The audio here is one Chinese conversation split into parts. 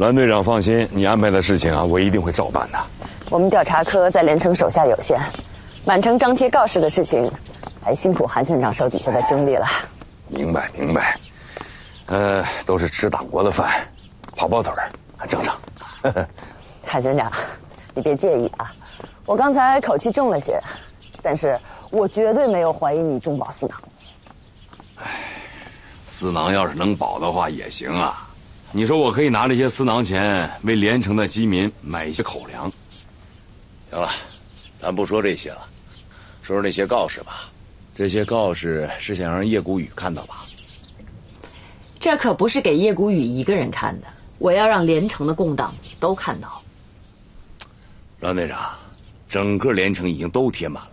栾队长放心，你安排的事情啊，我一定会照办的。我们调查科在连城手下有限，满城张贴告示的事情，还辛苦韩县长手底下的兄弟了。明白明白，呃，都是吃党国的饭，跑跑腿儿很正常。韩县长，你别介意啊，我刚才口气重了些，但是我绝对没有怀疑你中饱私囊。唉，私囊要是能保的话也行啊。你说我可以拿这些私囊钱为连城的饥民买一些口粮。行了，咱不说这些了，说说那些告示吧。这些告示是想让叶谷雨看到吧？这可不是给叶谷雨一个人看的，我要让连城的共党都看到。栾队长，整个连城已经都贴满了。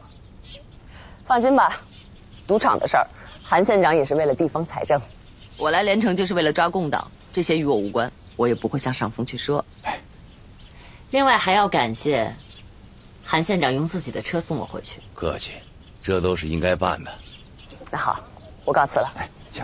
放心吧，赌场的事儿，韩县长也是为了地方财政。我来连城就是为了抓共党。这些与我无关，我也不会向上峰去说。另外还要感谢韩县长用自己的车送我回去。客气，这都是应该办的。那好，我告辞了。哎，请。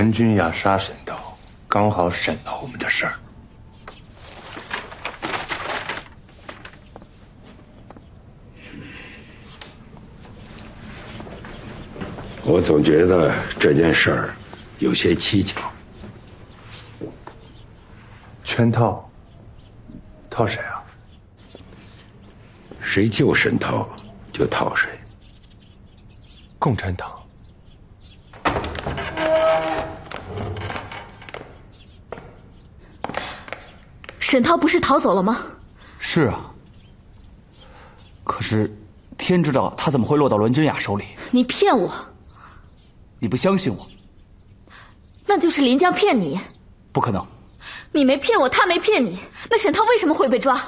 栾君雅杀沈涛，刚好审了我们的事儿。我总觉得这件事儿有些蹊跷。圈套？套谁啊？谁救沈涛，就套谁。共产党。沈涛不是逃走了吗？是啊，可是天知道他怎么会落到栾君雅手里。你骗我！你不相信我？那就是林江骗你。不可能！你没骗我，他没骗你，那沈涛为什么会被抓？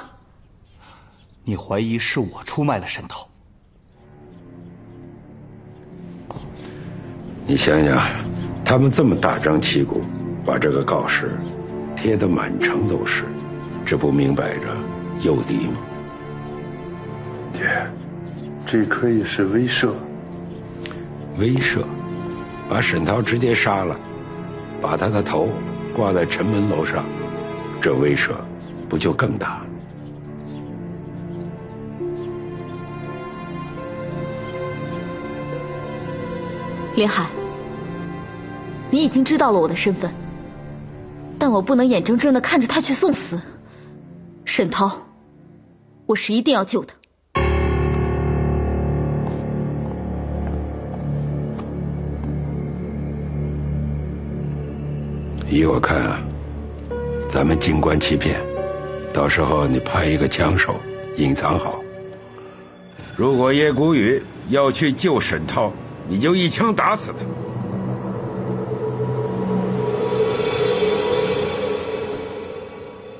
你怀疑是我出卖了沈涛？你想想，他们这么大张旗鼓把这个告示贴得满城都是。这不明摆着诱敌吗？爹，这可以是威慑。威慑？把沈涛直接杀了，把他的头挂在城门楼上，这威慑不就更大？林海，你已经知道了我的身份，但我不能眼睁睁的看着他去送死。沈涛，我是一定要救的。依我看啊，咱们静观其变，到时候你派一个枪手隐藏好。如果叶谷雨要去救沈涛，你就一枪打死他。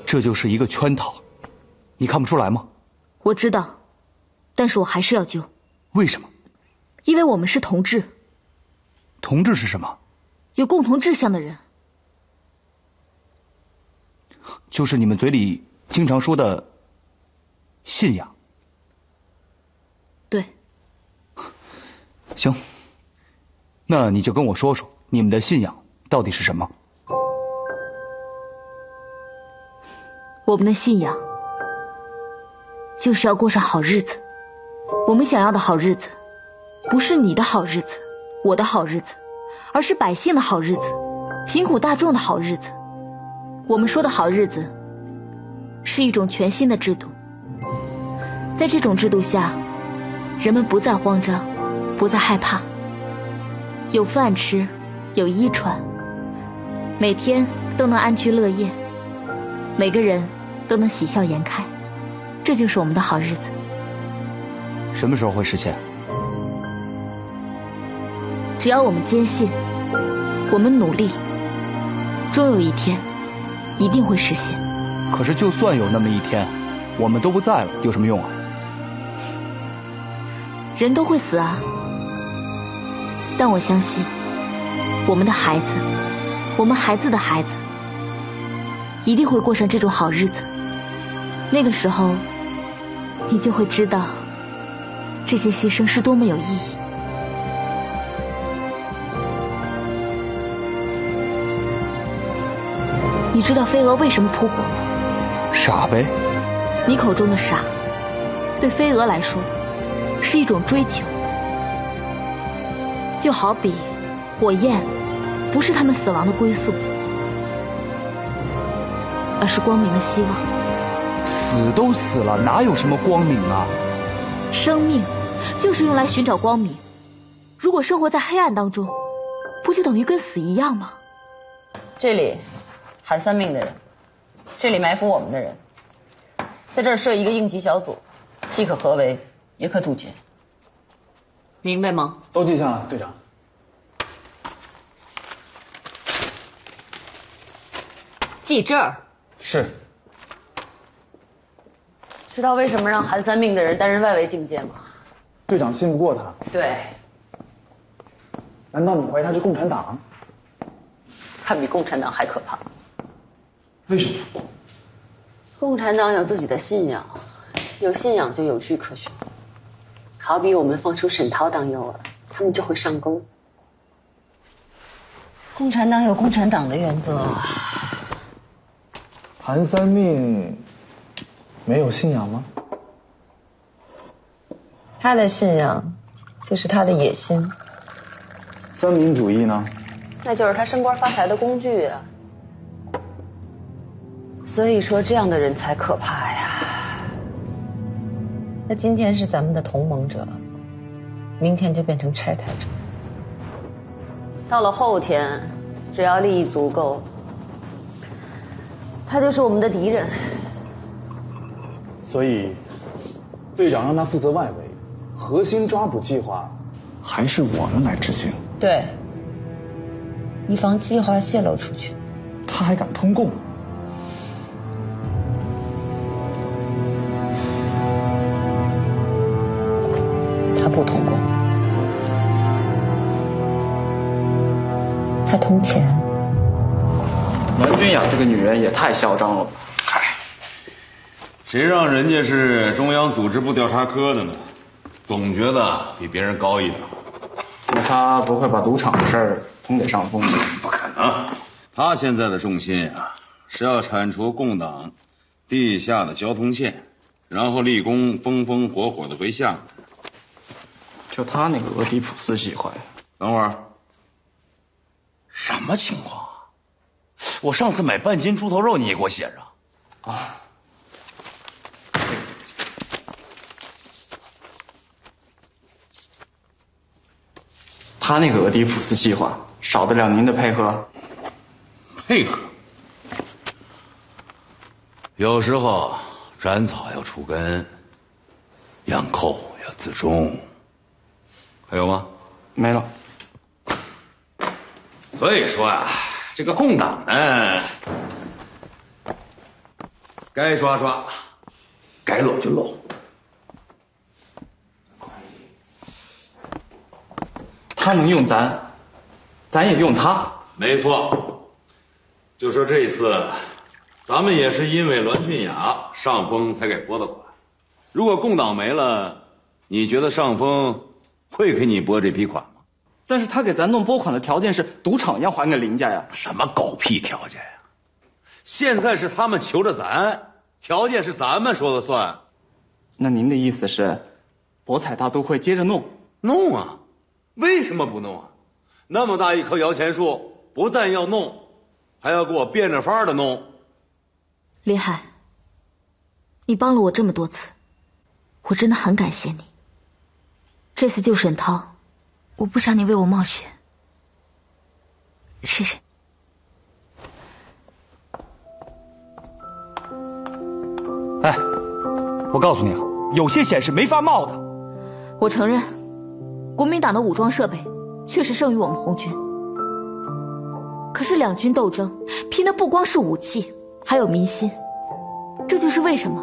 这就是一个圈套，你看不出来吗？我知道，但是我还是要救。为什么？因为我们是同志。同志是什么？有共同志向的人。就是你们嘴里经常说的信仰。对。行，那你就跟我说说你们的信仰到底是什么？我们的信仰就是要过上好日子。我们想要的好日子，不是你的好日子，我的好日子，而是百姓的好日子，贫苦大众的好日子。我们说的好日子，是一种全新的制度。在这种制度下，人们不再慌张，不再害怕，有饭吃，有衣穿，每天都能安居乐业，每个人都能喜笑颜开，这就是我们的好日子。什么时候会实现？只要我们坚信，我们努力，终有一天一定会实现。可是，就算有那么一天，我们都不在了，有什么用啊？人都会死啊，但我相信，我们的孩子，我们孩子的孩子，一定会过上这种好日子。那个时候，你就会知道，这些牺牲是多么有意义。你知道飞蛾为什么扑火吗？傻呗。你口中的傻，对飞蛾来说是一种追求，就好比火焰不是他们死亡的归宿，而是光明的希望。死都死了，哪有什么光明啊？生命就是用来寻找光明。如果生活在黑暗当中，不就等于跟死一样吗？这里。喊三命的人，这里埋伏我们的人，在这儿设一个应急小组，既可合围，也可堵截。明白吗？都记下了，队长。记这儿。是。知道为什么让韩三命的人担任外围警戒吗？队长信不过他。对。难道你怀疑他是共产党？他比共产党还可怕。为什么？共产党有自己的信仰，有信仰就有据可循。好比我们放出沈涛当诱饵，他们就会上钩。共产党有共产党的原则。韩三命没有信仰吗？他的信仰就是他的野心。三民主义呢？那就是他升官发财的工具啊。所以说，这样的人才可怕呀。那今天是咱们的同盟者，明天就变成拆台者。到了后天，只要利益足够，他就是我们的敌人。所以，队长让他负责外围，核心抓捕计划还是我们来执行。对，以防计划泄露出去。他还敢通共？太嚣张了吧！嗨，谁让人家是中央组织部调查科的呢？总觉得比别人高一点。那他不会把赌场的事儿捅给上峰吧？不可能，他现在的重心啊是要铲除共党地下的交通线，然后立功风风火火的回厦门。就他那个俄狄浦斯计划呀？等会儿，什么情况啊？我上次买半斤猪头肉，你也给我写上啊？他那个俄狄浦斯计划少得了您的配合？配合？有时候斩草要除根，养寇要自重。还有吗？没了。所以说啊，这个共党呢，该抓抓，该搂就搂。他能用咱，咱也用他。没错。就说这一次，咱们也是因为栾俊雅上峰才给拨的款。如果共党没了，你觉得上峰？会给你拨这笔款吗？但是他给咱弄拨款的条件是赌场要还给林家呀。什么狗屁条件呀！现在是他们求着咱，条件是咱们说了算。那您的意思是，博彩大都会接着弄？弄啊！为什么不弄啊？那么大一棵摇钱树，不但要弄，还要给我变着法的弄。林海，你帮了我这么多次，我真的很感谢你。这次救沈涛，我不想你为我冒险。谢谢。哎我告诉你啊有些险是没法冒的。我承认国民党的武装设备确实胜于我们红军。可是两军斗争拼的不光是武器还有民心。这就是为什么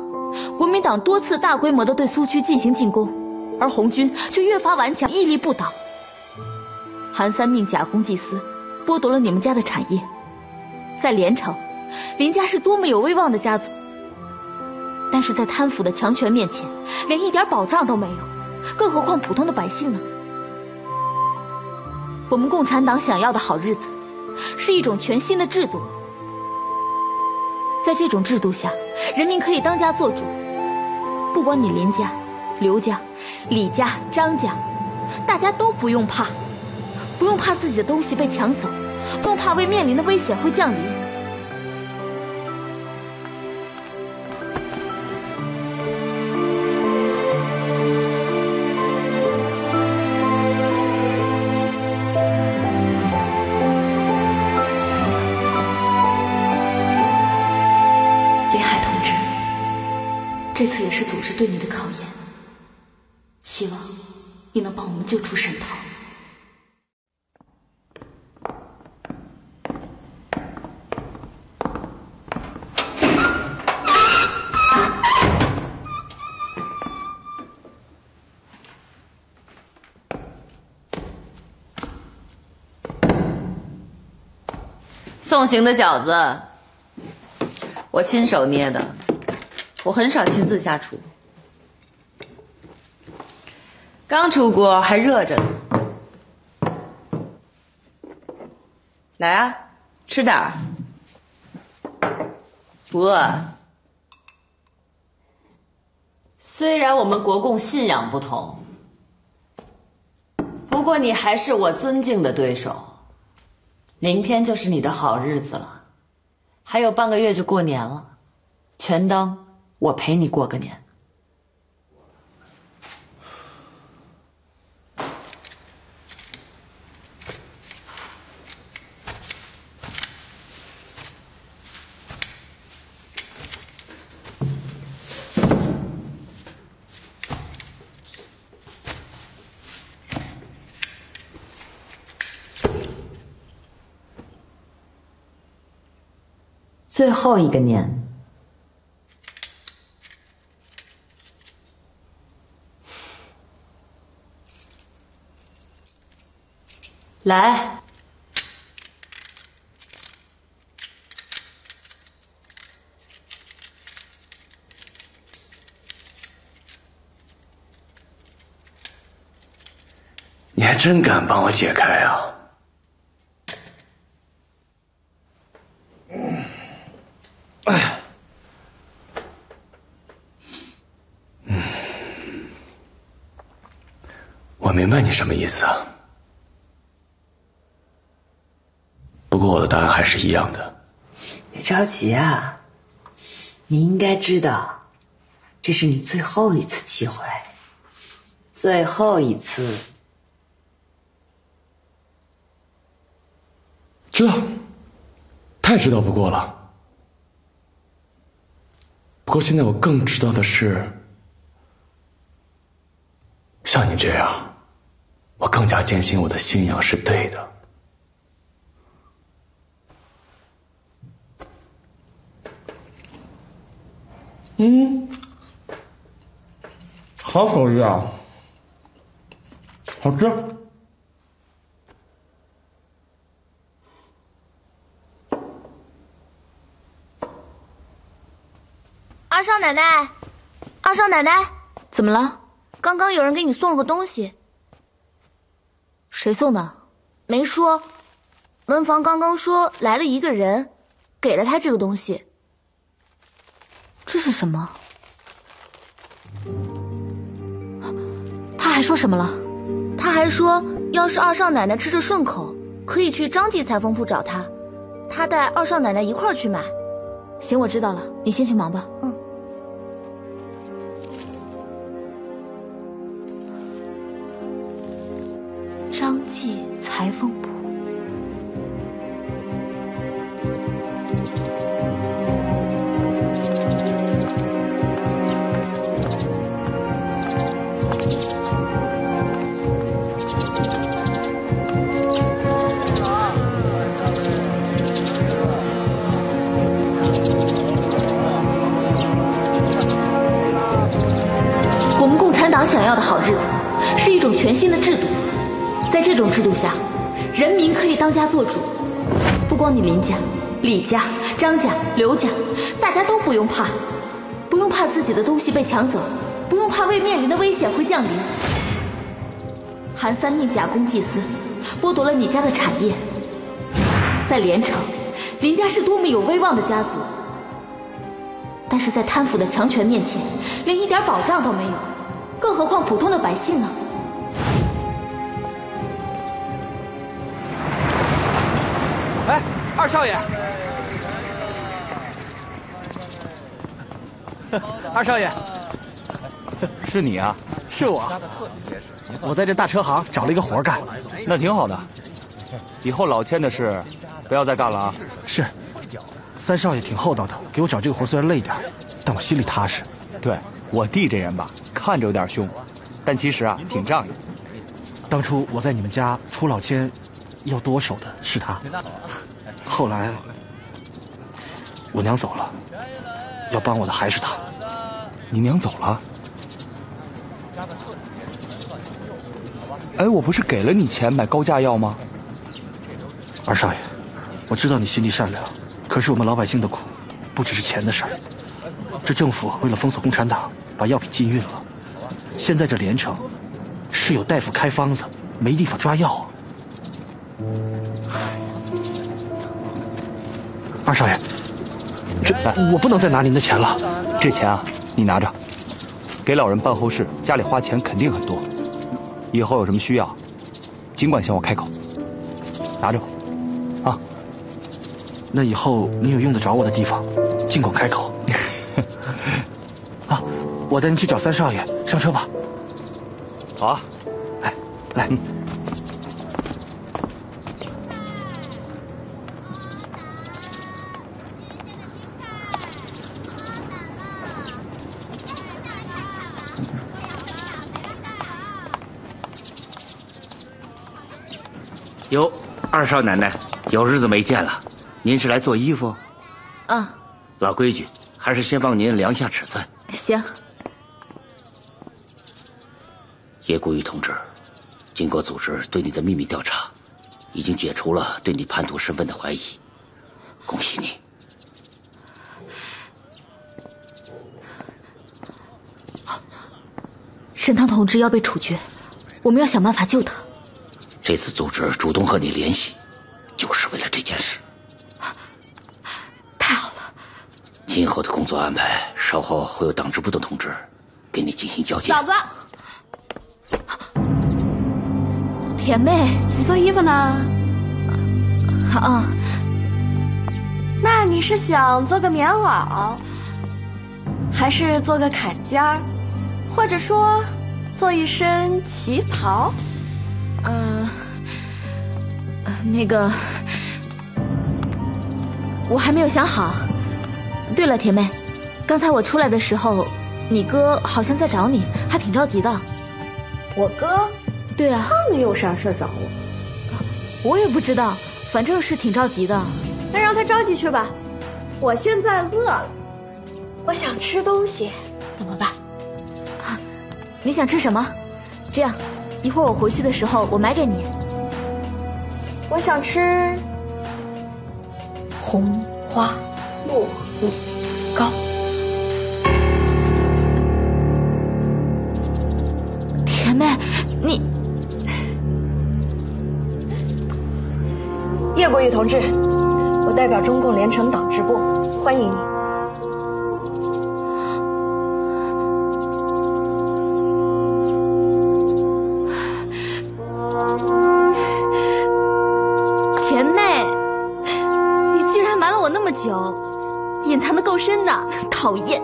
国民党多次大规模的对苏区进行进攻而红军却越发顽强屹立不倒。韩三命假公济私，剥夺了你们家的产业。在连城，林家是多么有威望的家族，但是在贪腐的强权面前，连一点保障都没有，更何况普通的百姓呢？我们共产党想要的好日子，是一种全新的制度，在这种制度下，人民可以当家做主，不管你林家、刘家、李家、张家，大家都不用怕，不用怕自己的东西被抢走。不用怕，未面临的危险会降临。林海同志，这次也是组织对你的考验，希望你能帮我们救出沈涛。送行的饺子，我亲手捏的，我很少亲自下厨。刚出锅还热着呢，来啊，吃点儿，不饿。虽然我们国共信仰不同，不过你还是我尊敬的对手。明天就是你的好日子了，还有半个月就过年了，全当我陪你过个年。最后一个年，来，你还真敢帮我解开啊！我明白你什么意思啊，不过我的答案还是一样的。别着急啊，你应该知道，这是你最后一次机会，最后一次。知道，太知道不过了。不过现在我更知道的是，像你这样。我更加坚信我的信仰是对的。嗯，好手艺啊，好吃。二少奶奶，二少奶奶，怎么了？刚刚有人给你送了个东西。谁送的？没说。门房刚刚说来了一个人，给了他这个东西。这是什么？他还说什么了？他还说，要是二少奶奶吃着顺口，可以去张记裁缝铺找他，他带二少奶奶一块去买。行，我知道了，你先去忙吧。嗯。度下，人民可以当家做主。不光你林家、李家、张家、刘家，大家都不用怕，不用怕自己的东西被抢走，不用怕未面临的危险会降临。韩三命假公济私，剥夺了你家的产业，在连城，林家是多么有威望的家族，但是在贪腐的强权面前，连一点保障都没有，更何况普通的百姓呢？少爷，二少爷，是你啊？是我。我在这大车行找了一个活干，那挺好的。以后老千的事不要再干了啊。是，三少爷挺厚道的，给我找这个活虽然累点，但我心里踏实。对我弟这人吧，看着有点凶，但其实啊挺仗义。当初我在你们家出老千要剁手的是他，后来我娘走了，要帮我的还是他。你娘走了？哎，我不是给了你钱买高价药吗？二少爷，我知道你心地善良，可是我们老百姓的苦，不只是钱的事儿。这政府为了封锁共产党，把药品禁运了。现在这连城是有大夫开方子，没地方抓药啊。二少爷，这我不能再拿您的钱了。这钱啊，你拿着，给老人办后事，家里花钱肯定很多。以后有什么需要，尽管向我开口。拿着吧，啊。那以后你有用得着我的地方，尽管开口。啊，我带您去找三少爷，上车吧。好啊，来来。哟，二少奶奶，有日子没见了，您是来做衣服？啊。老规矩，还是先帮您量下尺寸。行。叶孤玉同志，经过组织对你的秘密调查，已经解除了对你叛徒身份的怀疑，恭喜你。沈涛同志要被处决，我们要想办法救他。这次组织主动和你联系，就是为了这件事。太好了！今后的工作安排，稍后会有党支部的同志给你进行交接。嫂子，甜妹，你做衣服呢？啊。那你是想做个棉袄，还是做个坎肩儿，或者说做一身旗袍？呃，那个，我还没有想好。对了，甜妹，刚才我出来的时候，你哥好像在找你，还挺着急的。我哥？对啊。他没有啥事找我。我也不知道，反正是挺着急的。那让他着急去吧。我现在饿了，我想吃东西，怎么办？啊，你想吃什么？这样。一会儿我回去的时候，我买给你。我想吃红花糯米糕。甜妹，你叶国玉同志，我代表中共连城党支部欢迎你。讨厌！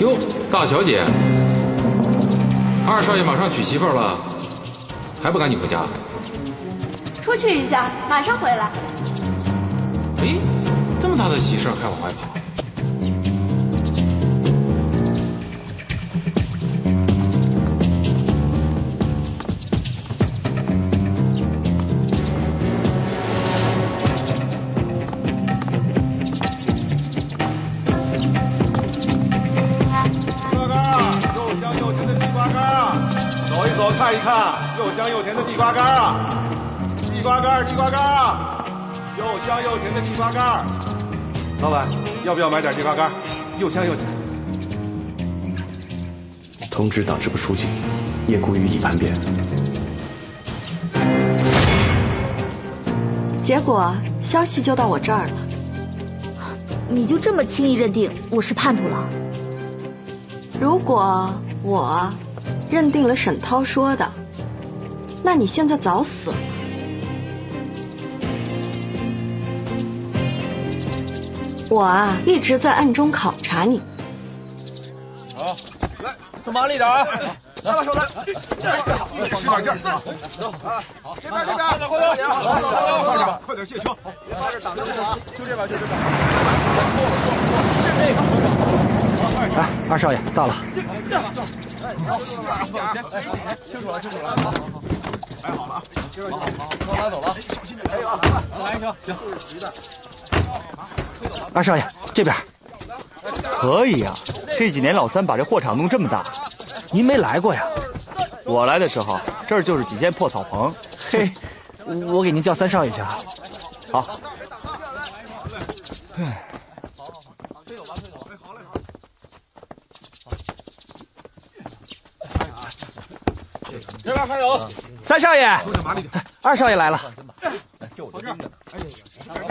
哟，大小姐，二少爷马上娶媳妇了，还不赶紧回家？出去一下，马上回来。哎，这么大的喜事还往外跑？老板，要不要买点地瓜干？又香又甜。通知党支部书记叶孤宇已叛变。结果消息就到我这儿了。你就这么轻易认定我是叛徒了？如果我认定了沈涛说的，那你现在早死了。我啊，一直在暗中考察你。好，来，都麻利点啊！来把手来，使点劲儿，走，好，这边这边，快点，快点，快点，快点卸车，别在这挡着路啊！就这边，就这边，过了，过了，过了，是这个，哎，二少爷到了。哎，好，往前，哎，清楚了，清楚了，好好好，摆好了啊，好好好，车拉走了，小心点，可以啊，来行，就是徐的。二少爷这边。可以啊，这几年老三把这货场弄这么大，您没来过呀？我来的时候，这儿就是几间破草棚。嘿，我给您叫三少爷去啊。好。哎。好，这边还有。三少爷。二少爷来了。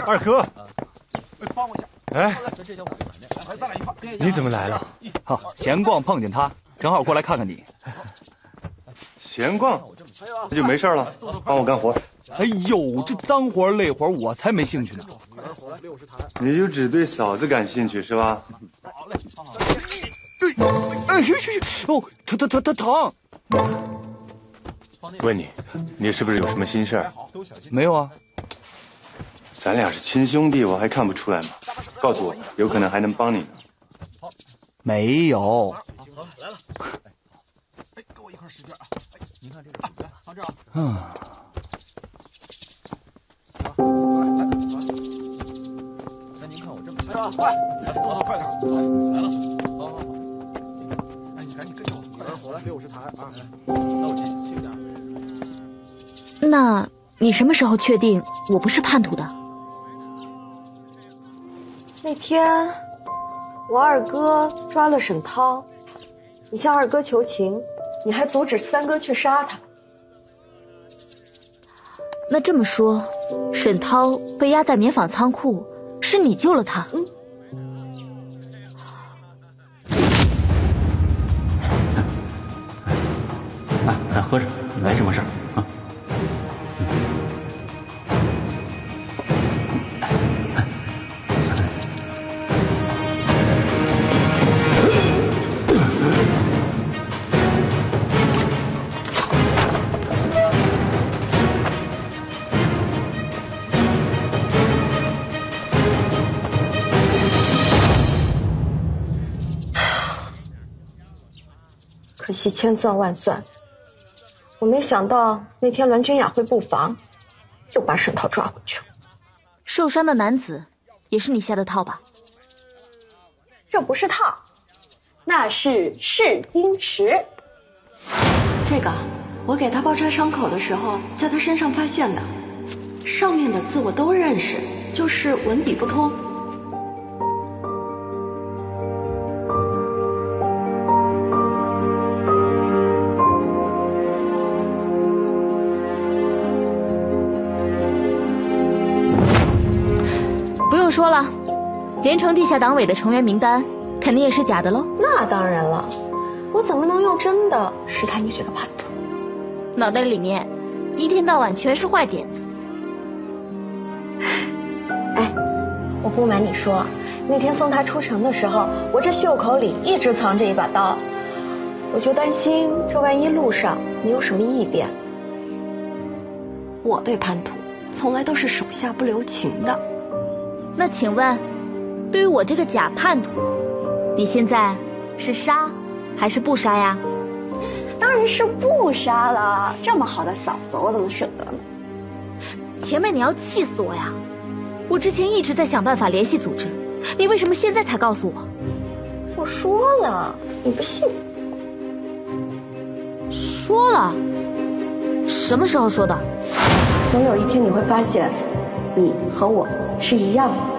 二哥。哎。你怎么来了？好，闲逛碰见他，正好过来看看你。闲逛，那就没事了，帮我干活。哎呦，这脏活累活我才没兴趣呢。你就只对嫂子感兴趣是吧？好嘞，哎呦呦，哦，疼疼疼疼疼！问你，你是不是有什么心事儿？没有啊。咱俩是亲兄弟，我还看不出来吗？告诉我，有可能还能帮你呢。没有。好，来了。哎，跟我一块使劲啊！哎，您看这个，来放这啊。嗯。好，来，那您看我这么快，快，动作快点，来了，好好好。哎，你赶紧跟着我，快点火来，六十台啊！那我进去，轻点。那你什么时候确定我不是叛徒的？那天。我二哥抓了沈涛，你向二哥求情，你还阻止三哥去杀他。那这么说，沈涛被压在棉纺仓库，是你救了他？嗯。千算万算，我没想到那天栾君雅会布防，又把沈涛抓回去了。受伤的男子也是你下的套吧？这不是套，那是试金石。这个我给他包扎伤口的时候，在他身上发现的，上面的字我都认识，就是文笔不通。连城地下党委的成员名单肯定也是假的喽。那当然了，我怎么能用真的试探你这个叛徒？脑袋里面一天到晚全是坏点子。哎，我不瞒你说，那天送他出城的时候，我这袖口里一直藏着一把刀，我就担心这万一路上你有什么异变。我对叛徒从来都是手下不留情的。那请问，对于我这个假叛徒，你现在是杀还是不杀呀？当然是不杀了，这么好的嫂子，我怎么舍得呢？甜妹，你要气死我呀！我之前一直在想办法联系组织，你为什么现在才告诉我？我说了，你不信。说了，什么时候说的？总有一天你会发现，你和我是一样的。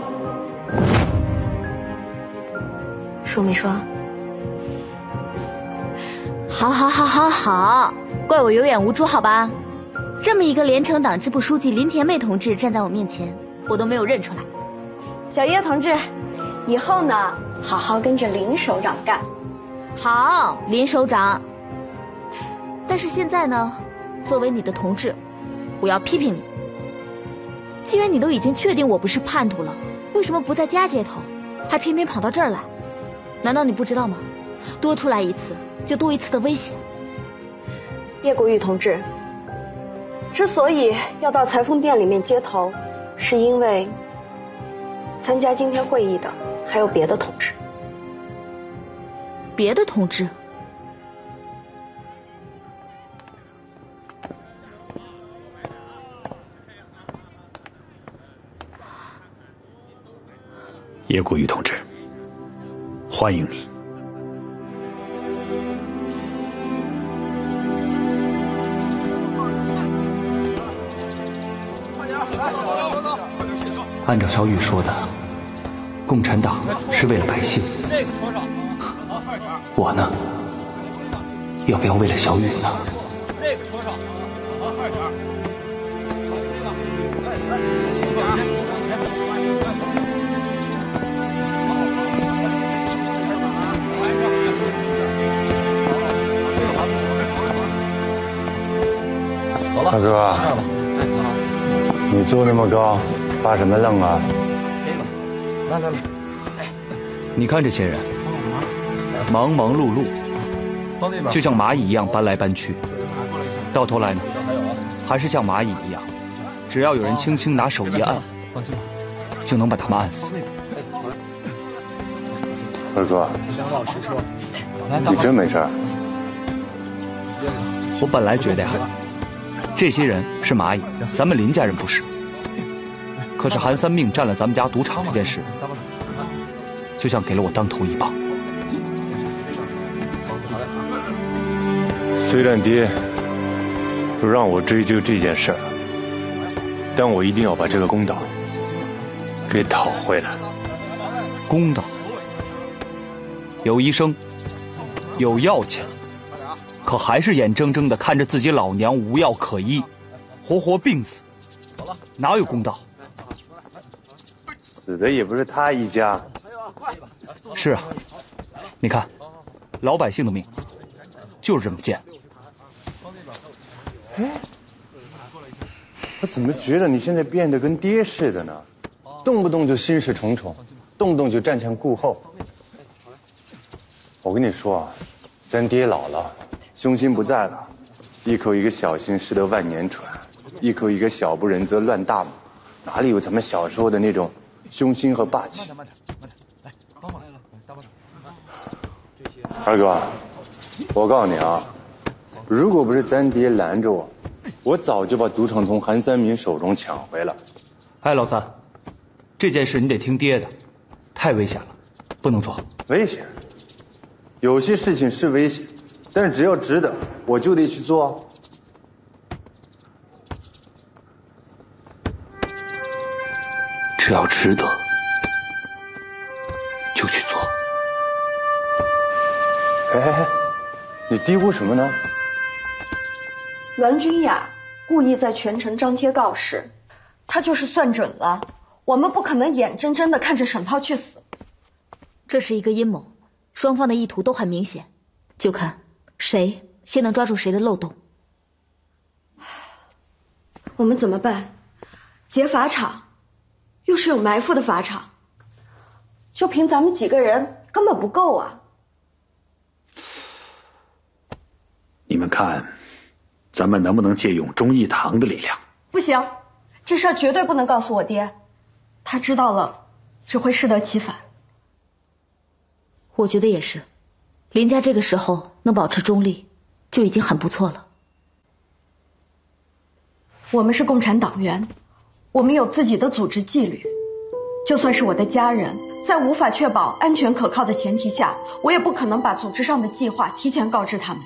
说没说？好，好，好，好，好，怪我有眼无珠，好吧？这么一个连城党支部书记林甜妹同志站在我面前，我都没有认出来。小叶同志，以后呢，好好跟着林首长干。好，林首长。但是现在呢，作为你的同志，我要批评你。既然你都已经确定我不是叛徒了，为什么不在家接头，还偏偏跑到这儿来？难道你不知道吗？多出来一次，就多一次的危险。叶国玉同志，之所以要到裁缝店里面接头，是因为参加今天会议的还有别的同志。别的同志？叶国玉同志，欢迎你。按照小雨说的，共产党是为了百姓。我呢，要不要为了小雨呢？那个车上，快点！大哥，你坐那么高，发什么愣啊？来来来，你看这些人，忙忙碌碌，就像蚂蚁一样搬来搬去，到头来呢，还是像蚂蚁一样，只要有人轻轻拿手一按，就能把他们按死。二哥，你真没事？我本来觉得呀。这些人是蚂蚁，咱们林家人不是。可是韩三命占了咱们家赌场这件事，就像给了我当头一棒。虽然爹不让我追究这件事儿，但我一定要把这个公道给讨回来。公道？有医生，有药钱。可还是眼睁睁的看着自己老娘无药可医，活活病死，哪有公道？死的也不是他一家。是啊，你看，老百姓的命就是这么贱。哎，我怎么觉得你现在变得跟爹似的呢？动不动就心事重重，动不动就瞻前顾后。我跟你说啊，咱爹老了。雄心不在了，一口一个小心驶得万年船，一口一个小不忍则乱大谋，哪里有咱们小时候的那种雄心和霸气？慢点，慢点，来，帮忙来了，搭把手二哥，我告诉你啊，如果不是咱爹拦着我，我早就把赌场从韩三民手中抢回来。哎，老三，这件事你得听爹的，太危险了，不能做。危险？有些事情是危险。但是只要值得，我就得去做。只要值得，就去做。哎，你嘀咕什么呢？栾君雅故意在全城张贴告示，他就是算准了，我们不可能眼睁睁的看着沈涛去死。这是一个阴谋，双方的意图都很明显，就看。谁先能抓住谁的漏洞？我们怎么办？劫法场，又是有埋伏的法场，就凭咱们几个人根本不够啊！你们看，咱们能不能借用忠义堂的力量？不行，这事绝对不能告诉我爹，他知道了只会适得其反。我觉得也是。林家这个时候能保持中立，就已经很不错了。我们是共产党员，我们有自己的组织纪律。就算是我的家人，在无法确保安全可靠的前提下，我也不可能把组织上的计划提前告知他们。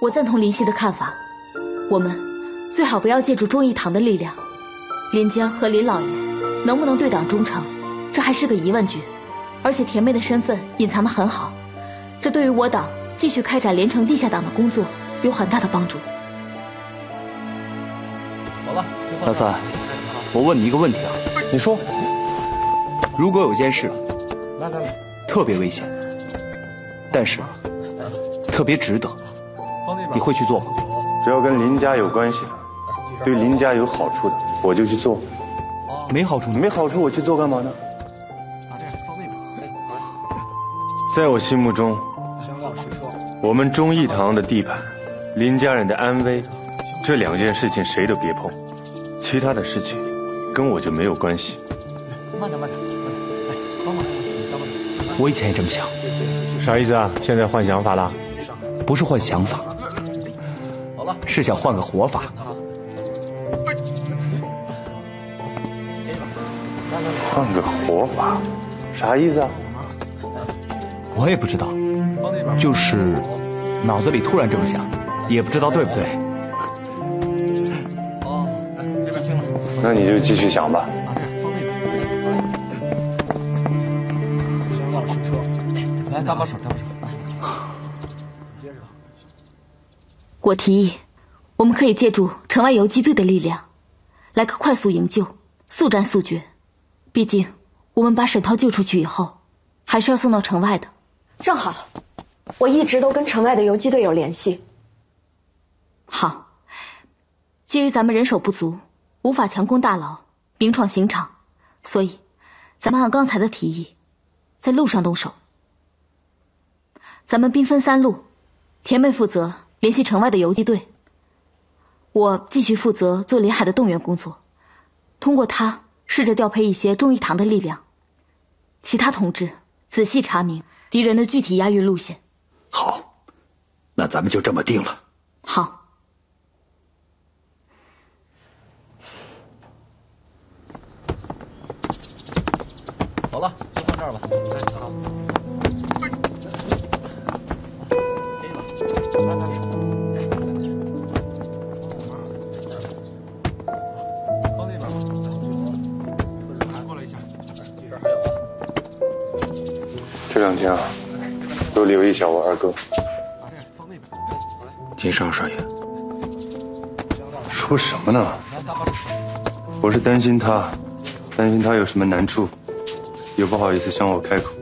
我赞同林夕的看法，我们最好不要借助忠义堂的力量。林江和林老爷能不能对党忠诚，这还是个疑问句。而且甜妹的身份隐藏的很好，这对于我党继续开展连城地下党的工作有很大的帮助。好了，老三，我问你一个问题啊，你说，如果有件事，来来来特别危险，但是特别值得，你会去做吗？只要跟林家有关系的，对林家有好处的，我就去做。没好处，没好处，我去做干嘛呢？在我心目中，我们忠义堂的地盘，林家人的安危，这两件事情谁都别碰，其他的事情跟我就没有关系。慢点，慢点，哎，帮忙，帮忙。我以前也这么想。啥意思啊？现在换想法了？不是换想法，是想换个活法。换个活法，啥意思啊？我也不知道，就是脑子里突然这么想，也不知道对不对。哦，这边清了。那你就继续想吧。来，搭把手，搭把手。接着。我提议，我们可以借助城外游击队的力量，来个快速营救，速战速决。毕竟，我们把沈涛救出去以后，还是要送到城外的。正好，我一直都跟城外的游击队有联系。好，基于咱们人手不足，无法强攻大牢，明闯刑场，所以咱们按刚才的提议，在路上动手。咱们兵分三路，田妹负责联系城外的游击队，我继续负责做临海的动员工作，通过他。试着调配一些忠义堂的力量，其他同志仔细查明敌人的具体押运路线。好，那咱们就这么定了。好。好了，就放这儿吧。哎，好。下我二哥。金少少爷，说什么呢？我是担心他，担心他有什么难处，也不好意思向我开口。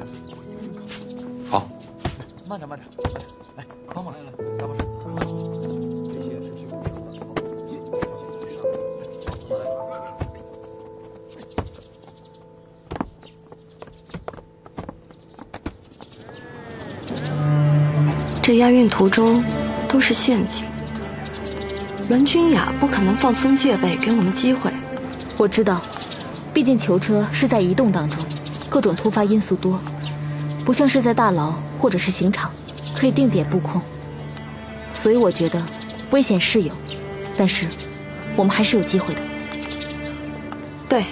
运途中都是陷阱，栾君雅不可能放松戒备，给我们机会。我知道，毕竟囚车是在移动当中，各种突发因素多，不像是在大牢或者是刑场，可以定点布控。所以我觉得危险是有，但是我们还是有机会的。对，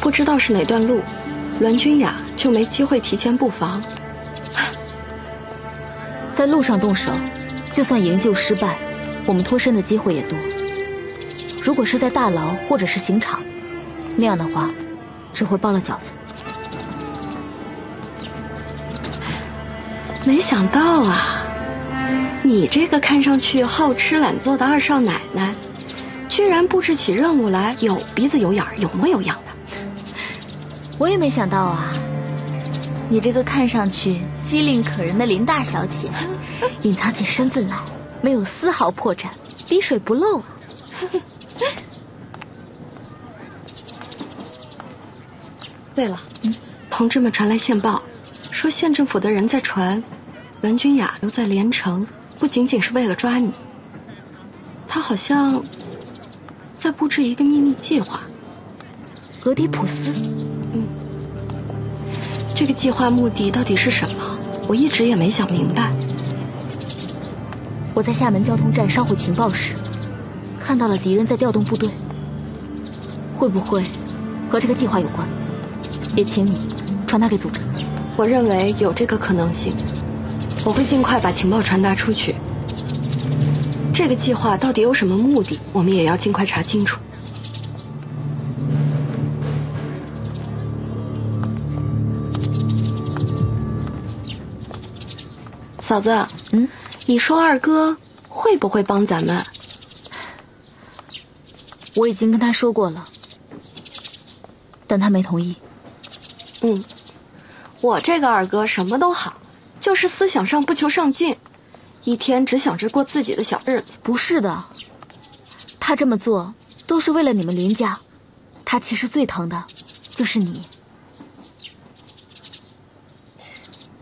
不知道是哪段路，栾君雅就没机会提前布防。在路上动手，就算营救失败，我们脱身的机会也多。如果是在大牢或者是刑场，那样的话，只会包了饺子。没想到啊，你这个看上去好吃懒做的二少奶奶，居然布置起任务来有鼻子有眼有模有样的。我也没想到啊。你这个看上去机灵可人的林大小姐，隐藏起身份来，没有丝毫破绽，滴水不漏啊！对了，同志们传来线报，说县政府的人在传，栾君雅留在连城，不仅仅是为了抓你，他好像在布置一个秘密计划。俄狄浦斯。这个计划目的到底是什么？我一直也没想明白。我在厦门交通站捎回情报时，看到了敌人在调动部队，会不会和这个计划有关？也请你传达给组织。我认为有这个可能性，我会尽快把情报传达出去。这个计划到底有什么目的，我们也要尽快查清楚。嫂子，嗯，你说二哥会不会帮咱们？我已经跟他说过了，但他没同意。嗯，我这个二哥什么都好，就是思想上不求上进，一天只想着过自己的小日子。不是的，他这么做都是为了你们林家，他其实最疼的就是你。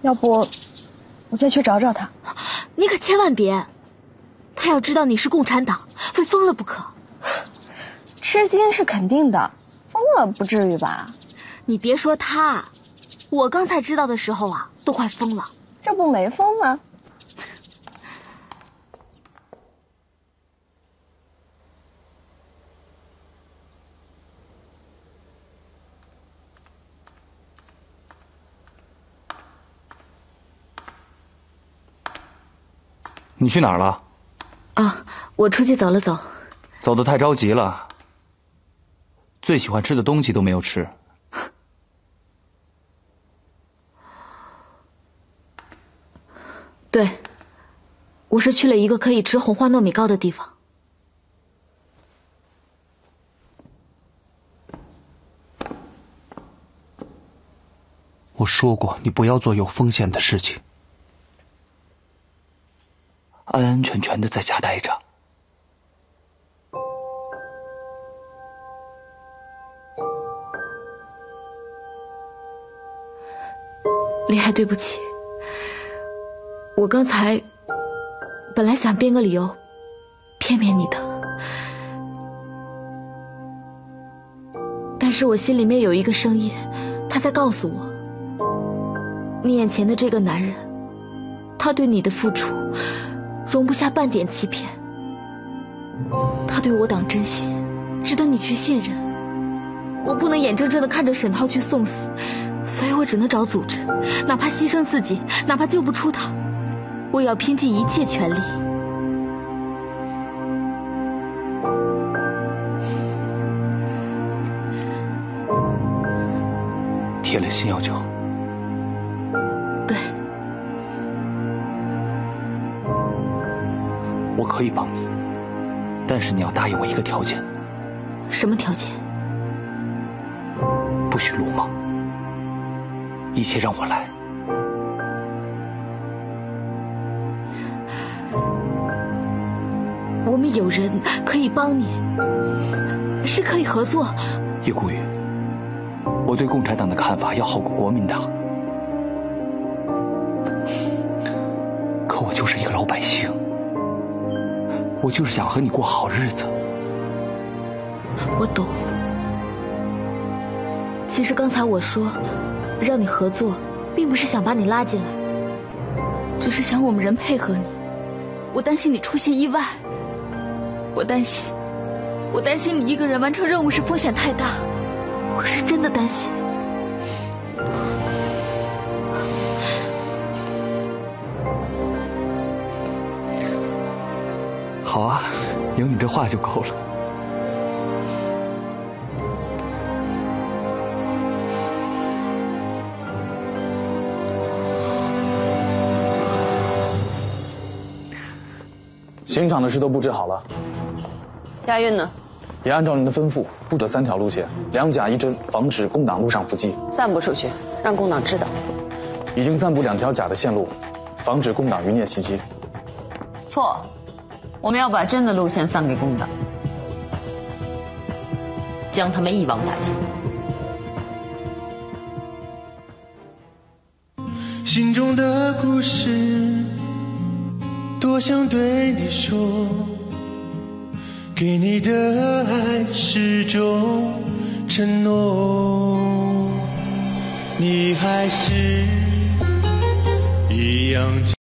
要不？我再去找找他，你可千万别！他要知道你是共产党，非疯了不可。吃惊是肯定的，疯了不至于吧？你别说他，我刚才知道的时候啊，都快疯了。这不没疯吗？你去哪儿了？啊，我出去走了走。走的太着急了，最喜欢吃的东西都没有吃。对，我是去了一个可以吃红花糯米糕的地方。我说过，你不要做有风险的事情。安安全全的在家待着。李海，对不起，我刚才本来想编个理由骗骗你的，但是我心里面有一个声音，他在告诉我，你眼前的这个男人，他对你的付出。容不下半点欺骗，他对我党真心，值得你去信任。我不能眼睁睁的看着沈涛去送死，所以我只能找组织，哪怕牺牲自己，哪怕救不出他，我也要拼尽一切全力。铁了心要救。可以帮你，但是你要答应我一个条件。什么条件？不许鲁莽，一切让我来。我们有人可以帮你，是可以合作。叶孤宇，我对共产党的看法要好过国民党，可我就是一个老百姓。我就是想和你过好日子。我懂。其实刚才我说让你合作，并不是想把你拉进来，只是想我们人配合你。我担心你出现意外，我担心，我担心你一个人完成任务时风险太大，我是真的担心。好啊，有你这话就够了。刑场的事都布置好了，押运呢？也按照您的吩咐布置三条路线，两甲一针，防止共党路上伏击。散布出去，让共党知道。已经散布两条假的线路，防止共党余孽袭击。错。我们要把真的路线散给共党，将他们一网打尽。心中的故事，多想对你说，给你的爱是种承诺，你还是一样。